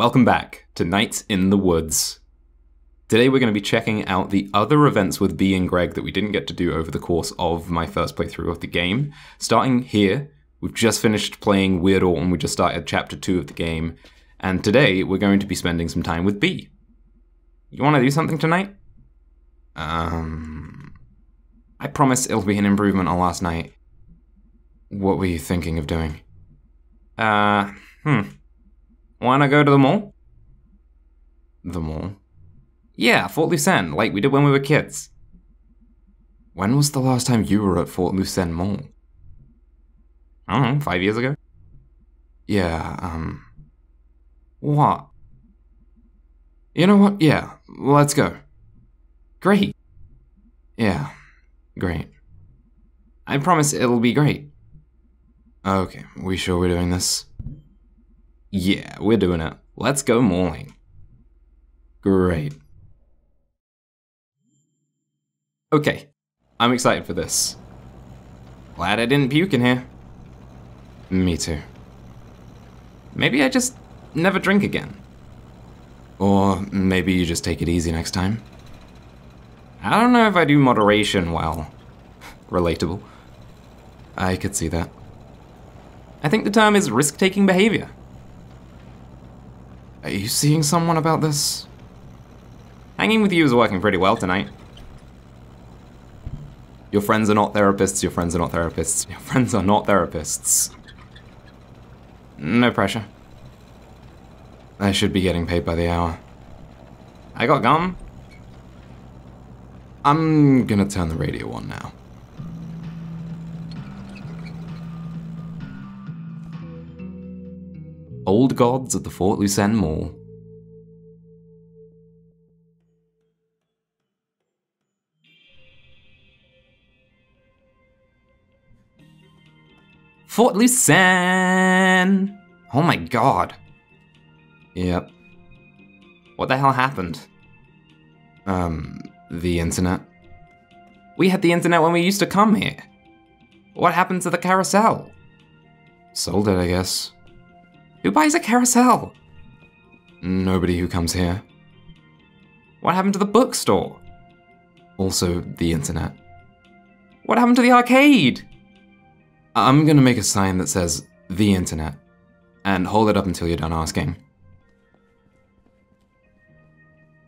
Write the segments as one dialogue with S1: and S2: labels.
S1: Welcome back to Nights in the Woods. Today we're going to be checking out the other events with Bea and Gregg that we didn't get to do over the course of my first playthrough of the game. Starting here, we've just finished playing Weird and we just started chapter 2 of the game, and today we're going to be spending some time with Bea. You want to do something tonight? Um. I promise it'll be an improvement on last night. What were you thinking of doing? Uh, hmm. Wanna go to the mall? The mall? Yeah, Fort Lucenne, like we did when we were kids. When was the last time you were at Fort Lucenne Mall? I don't know, five years ago? Yeah, um. What? You know what? Yeah, let's go. Great. Yeah, great. I promise it'll be great. Okay, we sure we're doing this? Yeah, we're doing it. Let's go mauling. Great. Okay, I'm excited for this. Glad I didn't puke in here. Me too. Maybe I just never drink again. Or maybe you just take it easy next time. I don't know if I do moderation well. Relatable. I could see that. I think the term is risk taking behavior. Are you seeing someone about this? Hanging with you is working pretty well tonight. Your friends are not therapists, your friends are not therapists, your friends are not therapists. No pressure. I should be getting paid by the hour. I got gum. I'm gonna turn the radio on now. Old Gods at the Fort Lucenne Mall. Fort Lucenne! Oh my god. Yep. What the hell happened? Um, the internet. We had the internet when we used to come here. What happened to the carousel? Sold it, I guess. Who buys a carousel? Nobody who comes here. What happened to the bookstore? Also, the internet. What happened to the arcade? I'm gonna make a sign that says the internet and hold it up until you're done asking.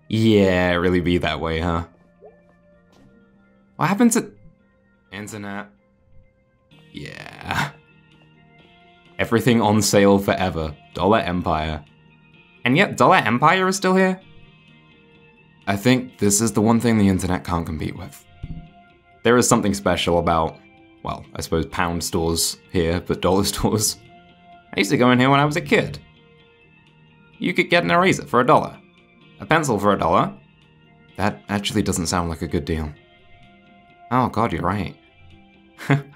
S1: Yeah, really be that way, huh? What happened to internet? Yeah. Everything on sale forever. Dollar Empire. And yet Dollar Empire is still here? I think this is the one thing the internet can't compete with. There is something special about, well, I suppose pound stores here, but dollar stores. I used to go in here when I was a kid. You could get an eraser for a dollar, a pencil for a dollar. That actually doesn't sound like a good deal. Oh god, you're right.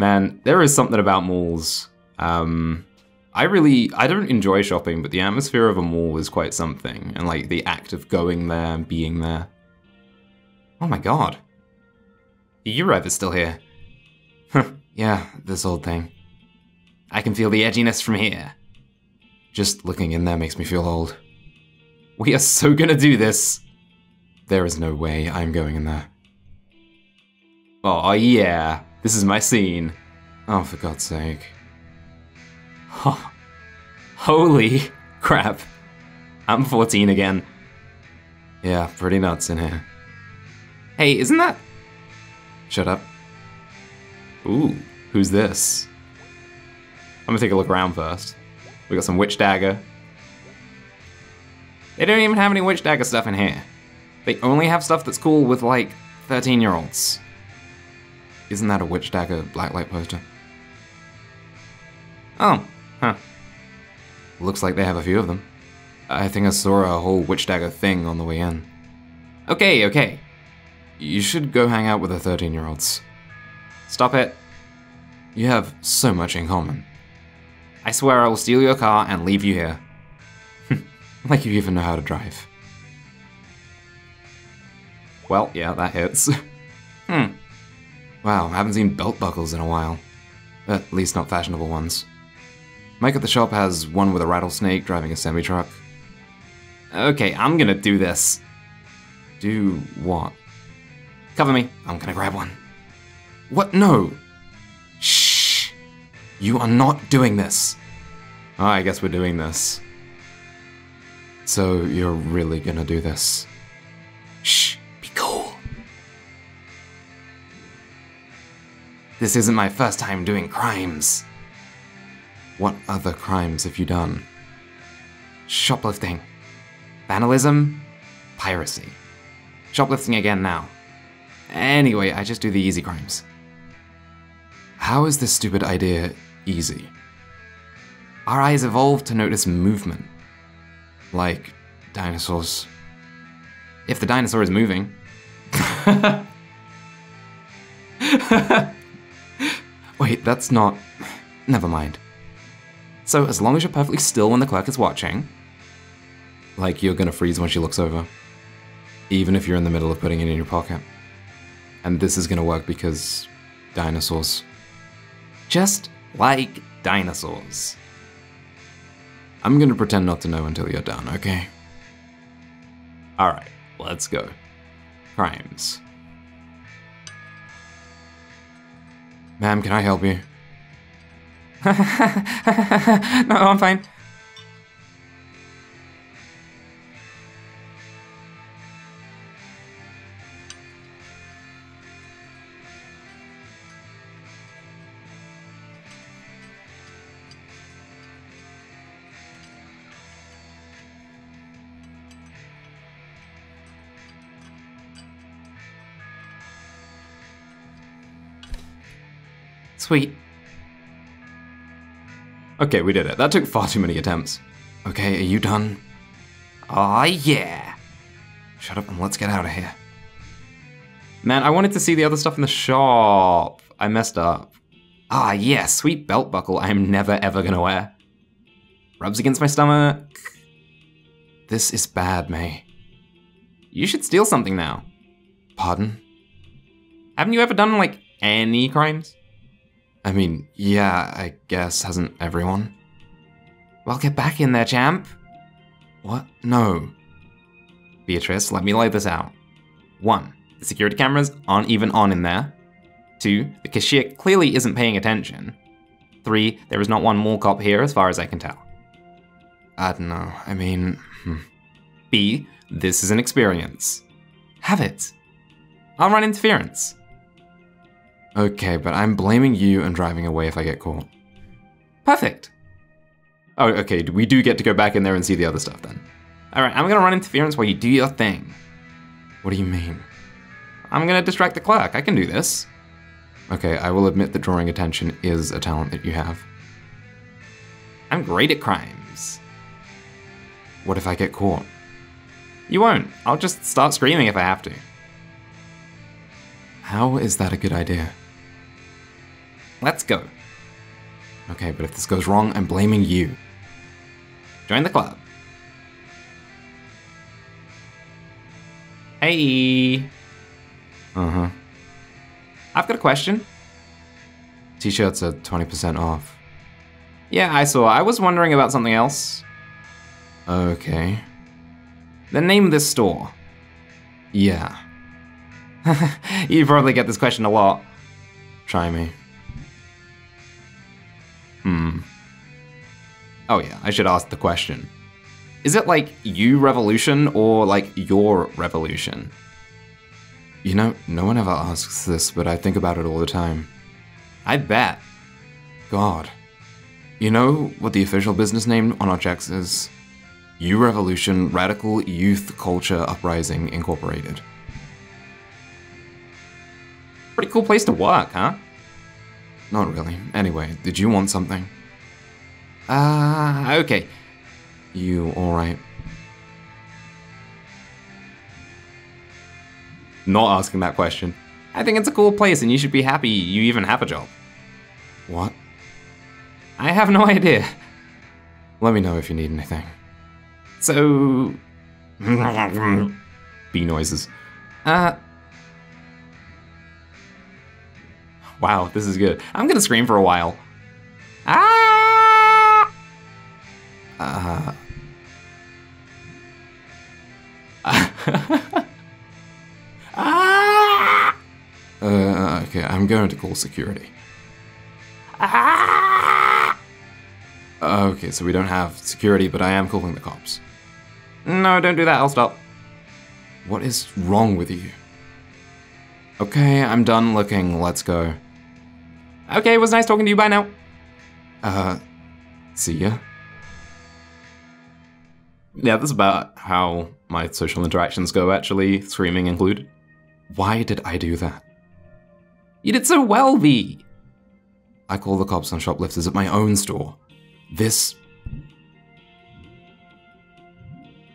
S1: Man, there is something about malls. Um, I really, I don't enjoy shopping, but the atmosphere of a mall is quite something. And like the act of going there and being there. Oh my god. The Urev is still here. yeah, this old thing. I can feel the edginess from here. Just looking in there makes me feel old. We are so gonna do this. There is no way I'm going in there. Oh yeah, this is my scene. Oh, for God's sake. Oh, holy crap. I'm 14 again. Yeah, pretty nuts in here. Hey, isn't that... Shut up. Ooh, who's this? I'm gonna take a look around first. We got some Witch Dagger. They don't even have any Witch Dagger stuff in here. They only have stuff that's cool with, like, 13 year olds. Isn't that a Witch Dagger Blacklight poster? Oh, huh. Looks like they have a few of them. I think I saw a whole Witch Dagger thing on the way in. Okay, okay. You should go hang out with the 13 year olds. Stop it. You have so much in common. I swear I will steal your car and leave you here. like you even know how to drive. Well, yeah, that hits. hmm. Wow, I haven't seen belt buckles in a while. At least not fashionable ones. Mike at the shop has one with a rattlesnake driving a semi truck. Okay, I'm gonna do this. Do what? Cover me. I'm gonna grab one. What? No. Shh. You are not doing this. Oh, I guess we're doing this. So you're really gonna do this? This isn't my first time doing crimes. What other crimes have you done? Shoplifting. Vandalism. Piracy. Shoplifting again now. Anyway, I just do the easy crimes. How is this stupid idea easy? Our eyes evolved to notice movement. Like dinosaurs. If the dinosaur is moving. Wait, that's not. Never mind. So, as long as you're perfectly still when the clerk is watching, like you're gonna freeze when she looks over, even if you're in the middle of putting it in your pocket. And this is gonna work because dinosaurs. Just like dinosaurs. I'm gonna pretend not to know until you're done, okay? Alright, let's go. Crimes. Ma'am, can I help you? no, I'm fine. Sweet. Okay, we did it. That took far too many attempts. Okay, are you done? Aw, oh, yeah. Shut up and let's get out of here. Man, I wanted to see the other stuff in the shop. I messed up. Ah, yeah, sweet belt buckle I am never ever gonna wear. Rubs against my stomach. This is bad, Mae. You should steal something now. Pardon? Haven't you ever done, like, any crimes? I mean, yeah, I guess, hasn't everyone? Well, get back in there, champ. What? No. Beatrice, let me lay this out. One, the security cameras aren't even on in there. Two, the cashier clearly isn't paying attention. Three, there is not one mall cop here as far as I can tell. I don't know, I mean... Hmm. Bea, this is an experience. Have it. I'll run interference. Okay, but I'm blaming you and driving away if I get caught. Perfect. Oh, okay, we do get to go back in there and see the other stuff then. Alright, I'm gonna run interference while you do your thing. What do you mean? I'm gonna distract the clerk, I can do this. Okay, I will admit that drawing attention is a talent that you have. I'm great at crimes. What if I get caught? You won't. I'll just start screaming if I have to. How is that a good idea? Let's go. Okay, but if this goes wrong, I'm blaming you. Join the club. Hey. Uh-huh. I've got a question. T-shirts are 20% off. Yeah, I saw. I was wondering about something else. Okay. The name of this store. Yeah. you probably get this question a lot. Try me. Oh yeah, I should ask the question. Is it like you revolution or like your revolution? You know, no one ever asks this, but I think about it all the time. I bet. God. You know what the official business name on our checks is? U Revolution Radical Youth Culture Uprising Incorporated. Pretty cool place to work, huh? Not really. Anyway, did you want something? Ah, uh, okay. You alright? Not asking that question. I think it's a cool place and you should be happy you even have a job. What? I have no idea. Let me know if you need anything. So... Bea noises. Uh, Wow, this is good. I'm gonna scream for a while. Ah! I'm going to call security. Ah! Okay, so we don't have security, but I am calling the cops. No, don't do that, I'll stop. What is wrong with you? Okay, I'm done looking, let's go. Okay, it was nice talking to you, bye now. Uh, see ya. Yeah, that's about how my social interactions go, actually, screaming included. Why did I do that? You did so well, Bea! I call the cops on shoplifters at my own store. This.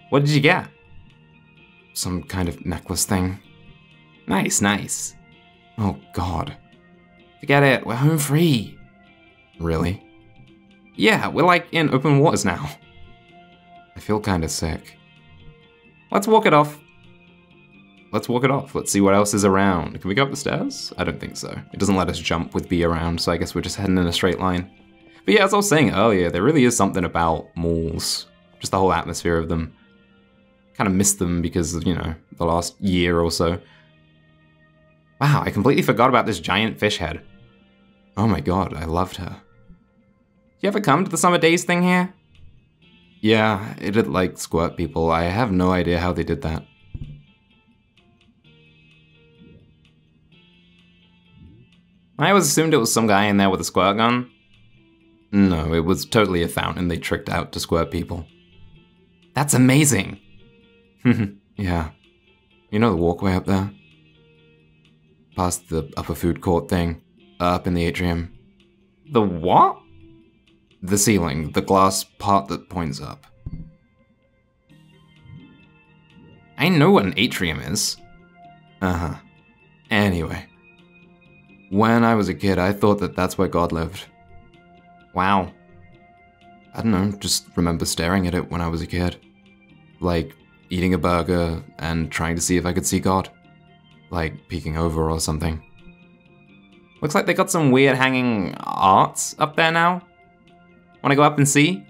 S1: What did you get? Some kind of necklace thing. Nice, nice. Oh, God. Forget it, we're home free. Really? Yeah, we're like in open waters now. I feel kinda sick. Let's walk it off. Let's walk it off. Let's see what else is around. Can we go up the stairs? I don't think so. It doesn't let us jump with Bea around, so I guess we're just heading in a straight line. But yeah, as I was saying earlier, there really is something about malls. Just the whole atmosphere of them. Kind of missed them because of, you know, the last year or so. Wow, I completely forgot about this giant fish head. Oh my god, I loved her. You ever come to the summer days thing here? Yeah, it did like squirt people. I have no idea how they did that. I always assumed it was some guy in there with a squirt gun. No, it was totally a fountain they tricked out to squirt people. That's amazing! yeah. You know the walkway up there? Past the upper food court thing, up in the atrium. The what? The ceiling, the glass part that points up. I know what an atrium is. Uh huh. Anyway. When I was a kid, I thought that that's where God lived. Wow. I don't know, just remember staring at it when I was a kid. Like, eating a burger and trying to see if I could see God. Like, peeking over or something. Looks like they got some weird hanging arts up there now. Wanna go up and see?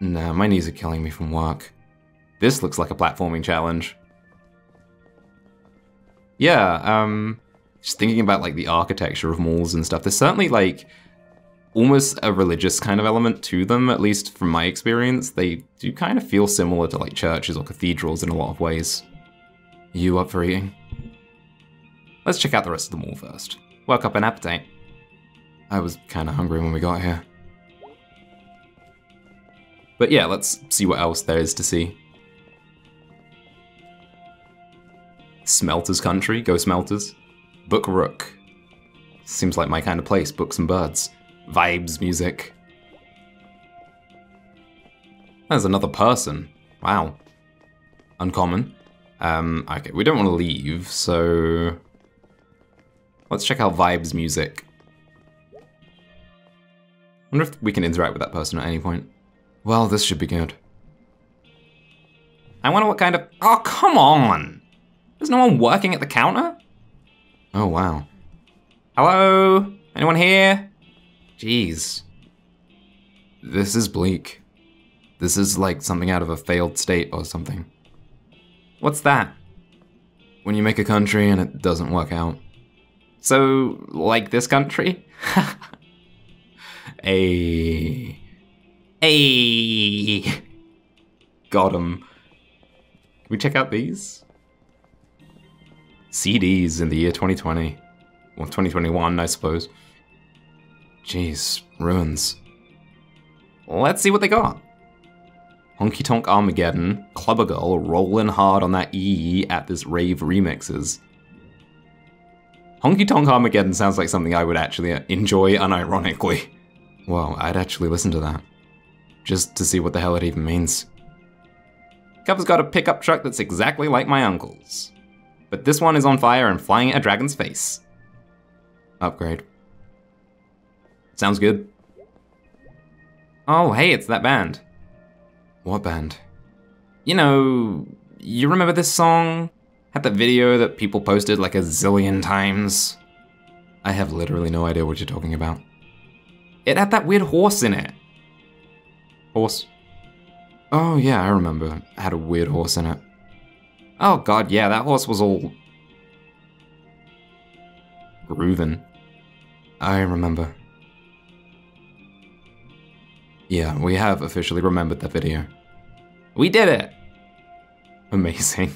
S1: Nah, my knees are killing me from work. This looks like a platforming challenge. Yeah, um, just thinking about like the architecture of malls and stuff, there's certainly like almost a religious kind of element to them, at least from my experience. They do kind of feel similar to like churches or cathedrals in a lot of ways. You up for eating? Let's check out the rest of the mall first. Work up an appetite. I was kind of hungry when we got here. But yeah, let's see what else there is to see. Smelters Country, go Smelters. Book Rook. Seems like my kind of place, books and birds. Vibes music. There's another person. Wow. Uncommon. Um, okay, we don't want to leave, so... Let's check out Vibes music. wonder if we can interact with that person at any point. Well, this should be good. I wonder what kind of... Oh, come on! There's no one working at the counter? Oh, wow. Hello? Anyone here? Jeez. This is bleak. This is like something out of a failed state or something. What's that? When you make a country and it doesn't work out. So, like this country? A. A. Got him. Can we check out these? CDs in the year 2020. Well, 2021, I suppose. Jeez, ruins. Let's see what they got. Honky Tonk Armageddon, Clubber Girl rolling hard on that E at this rave remixes. Honky Tonk Armageddon sounds like something I would actually enjoy unironically. Well, I'd actually listen to that. Just to see what the hell it even means. Cover's got a pickup truck that's exactly like my uncle's. But this one is on fire and flying at a dragon's face. Upgrade. Sounds good. Oh, hey, it's that band. What band? You know, you remember this song? Had that video that people posted like a zillion times? I have literally no idea what you're talking about. It had that weird horse in it. Horse. Oh yeah, I remember. It had a weird horse in it. Oh god, yeah, that horse was all grooving. I remember. Yeah, we have officially remembered that video. We did it! Amazing.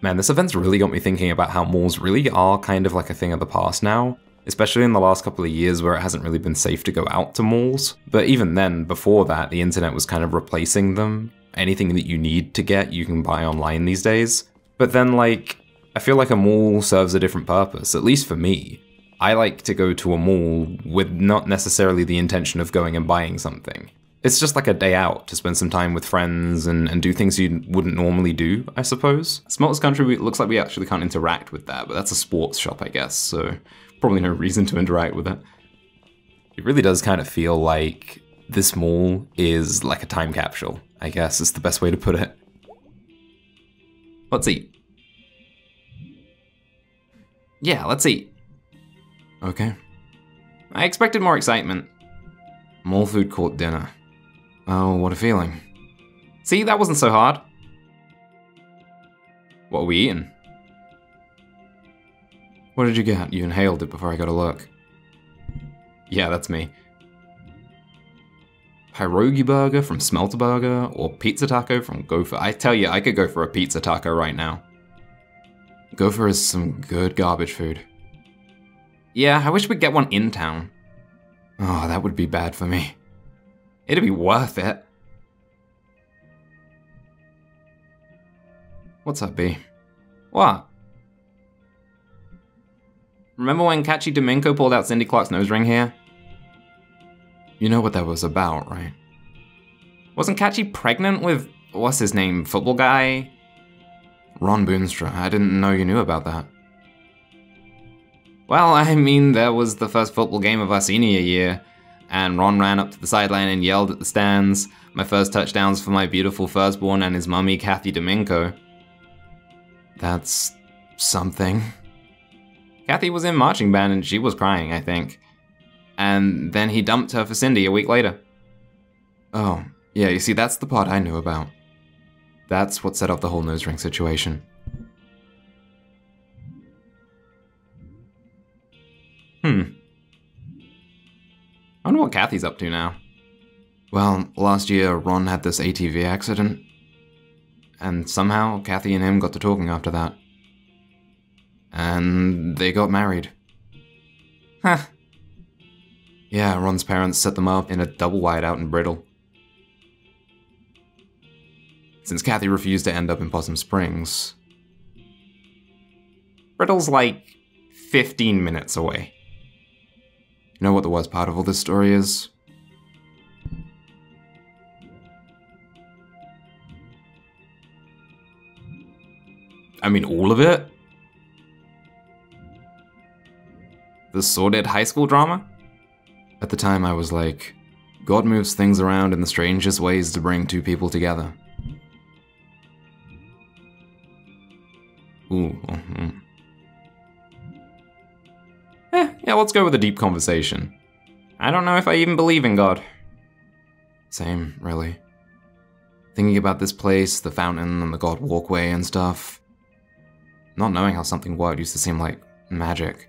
S1: Man, this event's really got me thinking about how malls really are kind of like a thing of the past now, especially in the last couple of years where it hasn't really been safe to go out to malls. But even then, before that, the internet was kind of replacing them. Anything that you need to get, you can buy online these days. But then, like, I feel like a mall serves a different purpose, at least for me. I like to go to a mall with not necessarily the intention of going and buying something. It's just like a day out to spend some time with friends and, and do things you wouldn't normally do, I suppose. Smelters Country we, looks like we actually can't interact with that, but that's a sports shop, I guess, so probably no reason to interact with it. It really does kind of feel like this mall is like a time capsule, I guess is the best way to put it. Let's eat. Yeah, let's eat. Okay. I expected more excitement. Mall food court dinner. Oh, what a feeling. See, that wasn't so hard. What are we eating? What did you get? You inhaled it before I got a look. Yeah, that's me. Pierogi burger from Smelter Burger or pizza taco from Gopher. I tell you, I could go for a pizza taco right now. Gopher is some good garbage food. Yeah, I wish we'd get one in town. Oh, that would be bad for me. It'd be worth it. What's up, Bea? What? Remember when Kathy Domingo pulled out Cindy Clark's nose ring here? You know what that was about, right? Wasn't Kathy pregnant with, what's his name, football guy? Ron Boonstra. I didn't know you knew about that. Well, I mean, there was the first football game of our senior year, and Ron ran up to the sideline and yelled at the stands, my first touchdowns for my beautiful firstborn and his mummy, Kathy Domingo. That's something. Kathy was in marching band and she was crying, I think. And then he dumped her for Cindy a week later. Oh, yeah, you see, that's the part I knew about. That's what set up the whole nose ring situation. Hmm. I wonder what Kathy's up to now. Well, last year Ron had this ATV accident, and somehow Kathy and him got to talking after that. And they got married. Huh. Yeah, Ron's parents set them up in a double wide out in Brittle. Since Kathy refused to end up in Possum Springs. Brittle's like 15 minutes away. You know what the worst part of all this story is? I mean, all of it? The sordid high school drama? At the time, I was like, God moves things around in the strangest ways to bring two people together. Ooh. Mm-hmm. Eh, yeah, let's go with a deep conversation. I don't know if I even believe in God. Same, really. Thinking about this place, the fountain, and the God walkway and stuff. Not knowing how something worked used to seem like magic.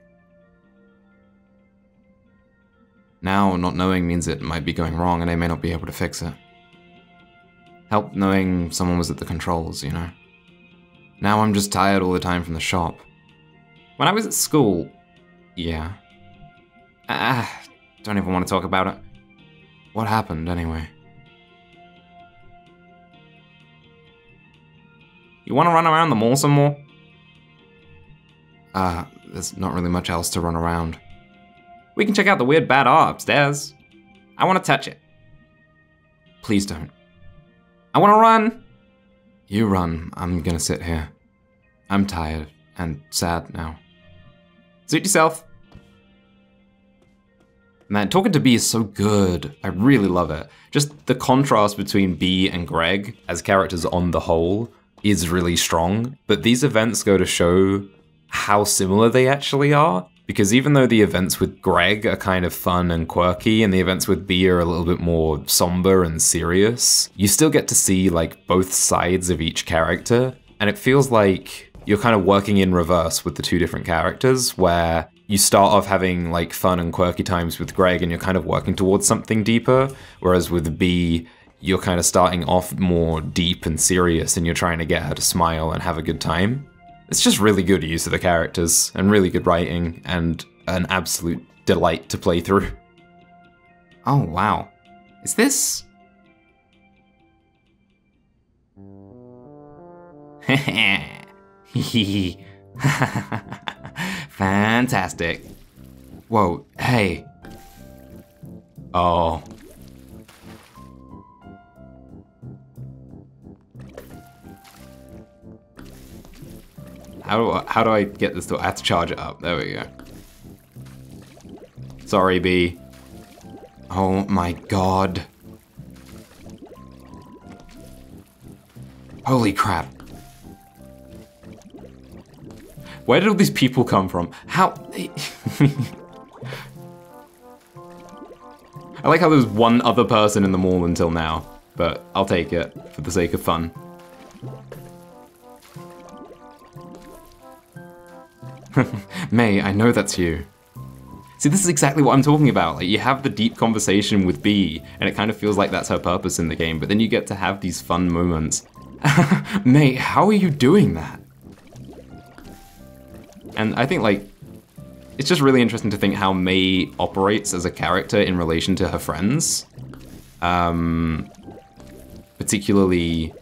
S1: Now, not knowing means it might be going wrong and I may not be able to fix it. Help knowing someone was at the controls, you know? Now I'm just tired all the time from the shop. When I was at school, yeah. Ah, don't even want to talk about it. What happened, anyway? You want to run around the mall some more? Ah, uh, there's not really much else to run around. We can check out the weird bad art upstairs. I want to touch it. Please don't. I want to run. You run. I'm gonna sit here. I'm tired and sad now. Suit yourself. Man, talking to Bea is so good. I really love it. Just the contrast between Bea and Gregg as characters on the whole is really strong. But these events go to show how similar they actually are Because even though the events with Gregg are kind of fun and quirky, and the events with Bea are a little bit more somber and serious, you still get to see like both sides of each character, and it feels like you're kind of working in reverse with the two different characters, where you start off having like fun and quirky times with Gregg, and you're kind of working towards something deeper, whereas with Bea, you're kind of starting off more deep and serious, and you're trying to get her to smile and have a good time. It's just really good use of the characters, and really good writing, and an absolute delight to play through. Oh, wow. Is this... Fantastic. Whoa, hey. Oh, How do I, how do I get this to? I have to charge it up. There we go. Sorry, Bea. Oh my god. Holy crap. Where did all these people come from? How? I like how there's one other person in the mall until now, but I'll take it for the sake of fun. Mae, I know that's you. See, this is exactly what I'm talking about. Like, you have the deep conversation with Bea, and it kind of feels like that's her purpose in the game, but then you get to have these fun moments. Mae, how are you doing that? And I think, like, it's just really interesting to think how Mae operates as a character in relation to her friends. Um, particularly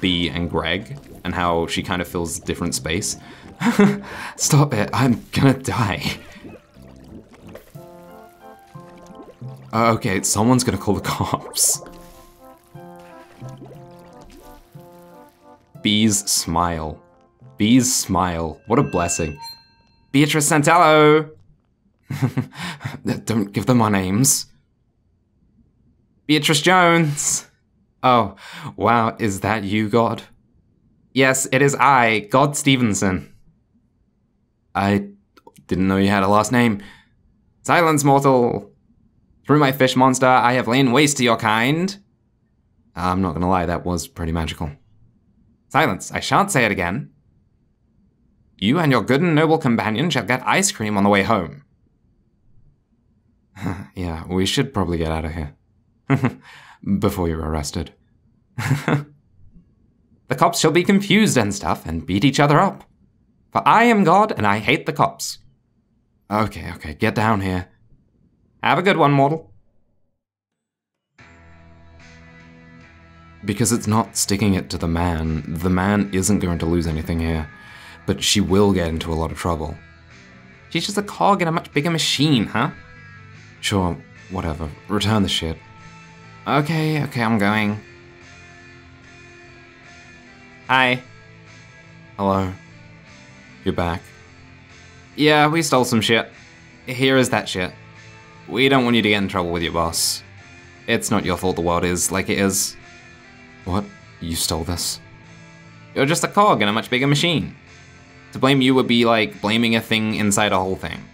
S1: Bea and Gregg, and how she kind of fills different space. Stop it, I'm gonna die. Uh, okay, someone's gonna call the cops. Bea's smile. Bea's smile. What a blessing. Beatrice Santello! Don't give them our names. Beatrice Jones! Oh, wow, is that you, God? Yes, it is I, God Stevenson. I didn't know you had a last name. Silence, mortal! Through my fish monster, I have lain waste to your kind. I'm not gonna lie, that was pretty magical. Silence, I shan't say it again. You and your good and noble companion shall get ice cream on the way home. yeah, we should probably get out of here. Before you're arrested. the cops shall be confused and stuff and beat each other up. For I am God and I hate the cops. Okay, okay, get down here. Have a good one, mortal. Because it's not sticking it to the man, the man isn't going to lose anything here. But she will get into a lot of trouble. She's just a cog in a much bigger machine, huh? Sure, whatever. Return the shit. Okay, okay, I'm going. Hi. Hello. You're back. Yeah, we stole some shit. Here is that shit. We don't want you to get in trouble with your boss. It's not your fault the world is like it is. What? You stole this? You're just a cog in a much bigger machine. To blame you would be like blaming a thing inside a whole thing.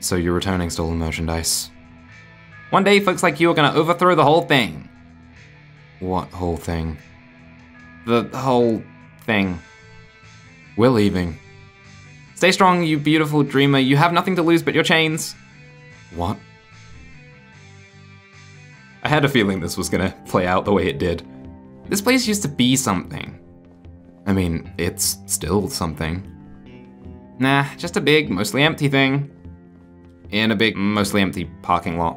S1: So you're returning stolen merchandise? One day, folks like you are gonna overthrow the whole thing. What whole thing? The whole thing. We're leaving. Stay strong, you beautiful dreamer. You have nothing to lose but your chains. What? I had a feeling this was gonna play out the way it did. This place used to be something. I mean, it's still something. Nah, just a big, mostly empty thing. In a big, mostly empty parking lot.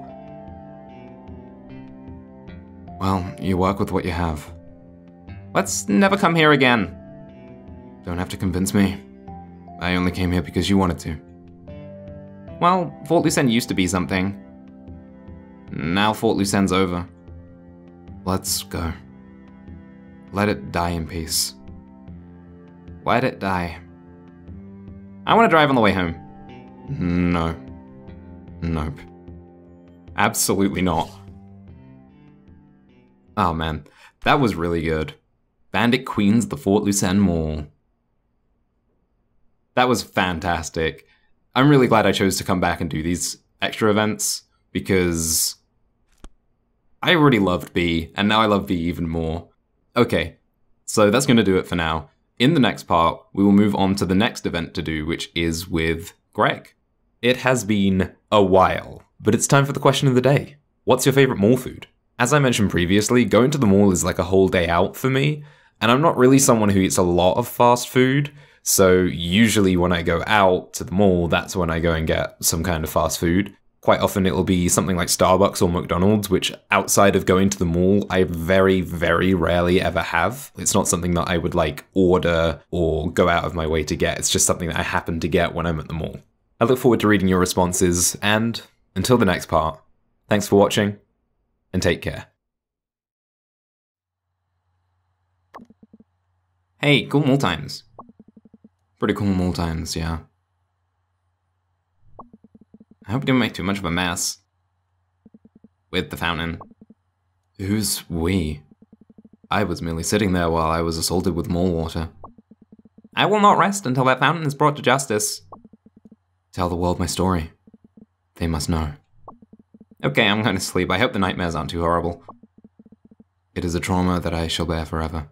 S1: Well, you work with what you have. Let's never come here again. Don't have to convince me. I only came here because you wanted to. Well, Fort Lucenne used to be something. Now Fort Lucenne's over. Let's go. Let it die in peace. Let it die. I want to drive on the way home. No. Nope. Absolutely not. Oh man, that was really good. Bandit Queen's The Fort Lucenne Mall. That was fantastic. I'm really glad I chose to come back and do these extra events because I already loved Bea, and now I love Bea even more. Okay, so that's going to do it for now. In the next part, we will move on to the next event to do, which is with Gregg. It has been a while, but it's time for the question of the day. What's your favorite mall food? As I mentioned previously, going to the mall is like a whole day out for me, and I'm not really someone who eats a lot of fast food. So usually when I go out to the mall, that's when I go and get some kind of fast food. Quite often it'll be something like Starbucks or McDonald's, which outside of going to the mall, I very, very rarely ever have. It's not something that I would like order or go out of my way to get. It's just something that I happen to get when I'm at the mall. I look forward to reading your responses, and until the next part, thanks for watching, and take care. Hey, cool mall times. Pretty cool times, yeah. I hope we didn't make too much of a mess. With the fountain. Who's we? I was merely sitting there while I was assaulted with more water. I will not rest until that fountain is brought to justice. Tell the world my story. They must know. Okay, I'm going to sleep. I hope the nightmares aren't too horrible. It is a trauma that I shall bear forever.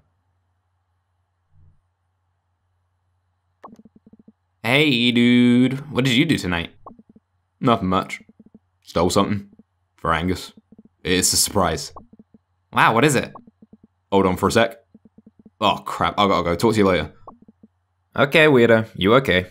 S1: Hey, dude. What did you do tonight? Nothing much. Stole something. For Angus. It's a surprise. Wow, what is it? Hold on for a sec. Oh, crap. I gotta go. Talk to you later. Okay, weirdo. You okay?